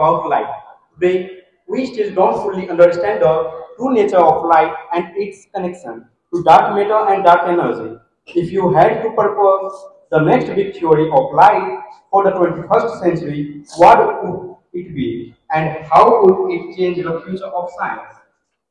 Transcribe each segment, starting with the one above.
about light. Today, we still don't fully understand the true nature of light and its connection to dark matter and dark energy. If you had to propose the next big theory of light for the 21st century, what would it be? And how would it change the future of science?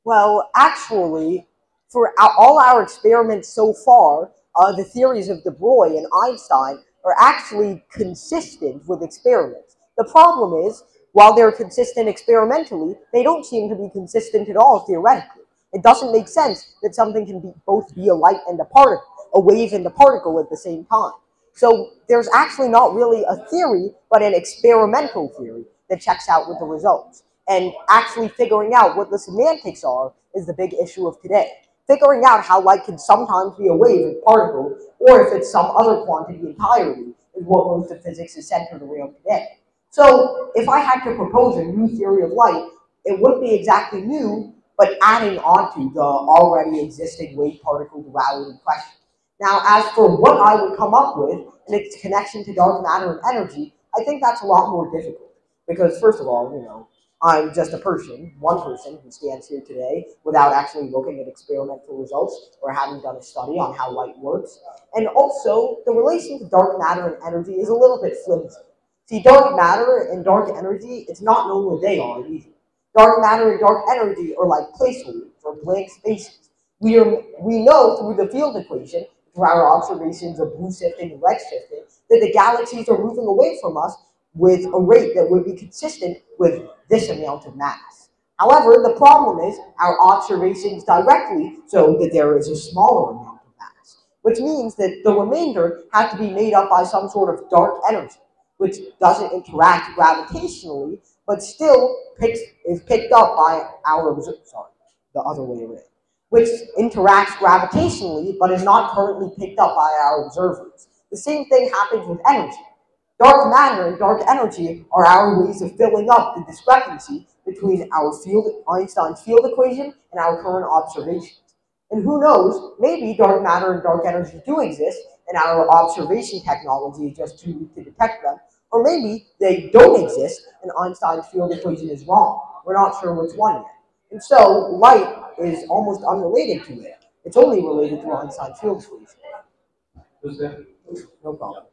Well, actually, for all our experiments so far, uh, the theories of de Broglie and Einstein are actually consistent with experiments. The problem is, while they're consistent experimentally, they don't seem to be consistent at all theoretically. It doesn't make sense that something can be both be a light and a particle, a wave and a particle at the same time. So there's actually not really a theory, but an experimental theory that checks out with the results. And actually figuring out what the semantics are is the big issue of today. Figuring out how light can sometimes be a wave and particle, or if it's some other quantity entirely, is what most of physics is centered around today. So if I had to propose a new theory of light, it wouldn't be exactly new, but adding on to the already existing wave-particle duality question. Now, as for what I would come up with and its connection to dark matter and energy, I think that's a lot more difficult. Because first of all, you know, I'm just a person, one person who stands here today without actually looking at experimental results or having done a study on how light works. And also, the relation to dark matter and energy is a little bit flimsy. See, dark matter and dark energy, it's not known what they are either. Dark matter and dark energy are like placeholders or blank spaces. We, are, we know through the field equation, through our observations of blue shifting and red shifting, that the galaxies are moving away from us with a rate that would be consistent with this amount of mass. However, the problem is our observations directly show that there is a smaller amount of mass, which means that the remainder has to be made up by some sort of dark energy, which doesn't interact gravitationally, but still picks, is picked up by our, sorry, the other way around, which interacts gravitationally, but is not currently picked up by our observers. The same thing happens with energy. Dark matter and dark energy are our ways of filling up the discrepancy between our field, Einstein's field equation and our current observations. And who knows, maybe dark matter and dark energy do exist, and our observation technology is just too weak to detect them, or maybe they don't exist, and Einstein's field equation is wrong. We're not sure which one yet. And so, light is almost unrelated to it. It's only related to Einstein's field equation. No problem.